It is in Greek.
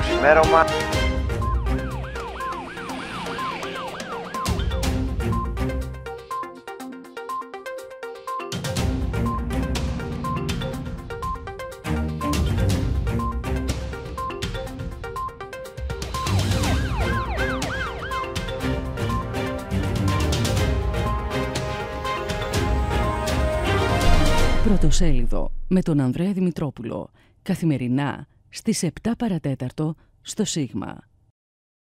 ξημέρωμα. Πρωτοσέλιδο με τον Ανδρέα Δημητρόπουλο. Καθημερινά στις 7 παρατέταρτο στο Σίγμα.